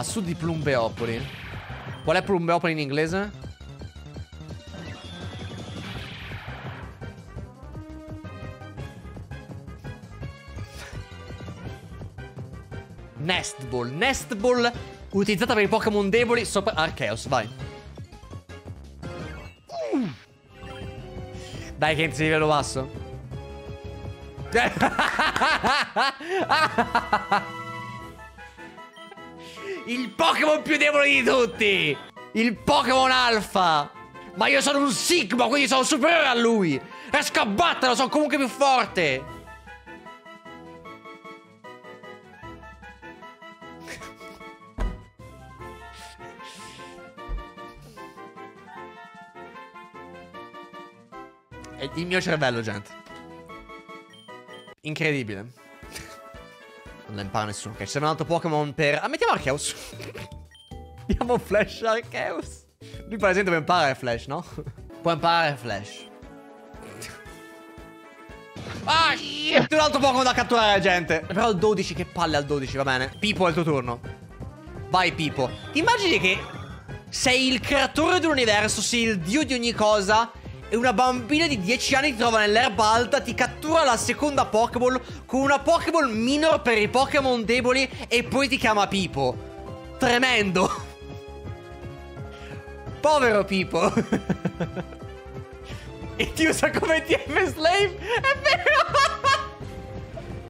A sud di Plumbeopoli. Qual è Plumbeopoli in inglese? Nestball. Nestball utilizzata per i Pokémon deboli sopra Archeos, vai. Dai, che inizia livello basso. Il Pokémon più debole di tutti! Il Pokémon Alpha! Ma io sono un Sigma, quindi sono superiore a lui! Riesco a batterlo, sono comunque più forte! È il mio cervello, gente. Incredibile. Non impara nessuno. Ok, c'è un altro Pokémon per... Ah, mettiamo Arceus. Diamo Flash Arceus. Lui per esempio può imparare Flash, no? Può imparare Flash. Ah, shit! Un altro Pokémon da catturare, gente. Però il 12, che palle al 12, va bene. Pipo, è il tuo turno. Vai, Pipo. Immagini che sei il creatore dell'universo, sei il dio di ogni cosa e una bambina di 10 anni ti trova nell'erba alta, ti cattura la seconda Pokéball con una Pokéball minor per i Pokémon deboli e poi ti chiama Pipo. Tremendo. Povero Pipo. e ti usa come TF Slave.